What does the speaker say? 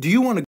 Do you want to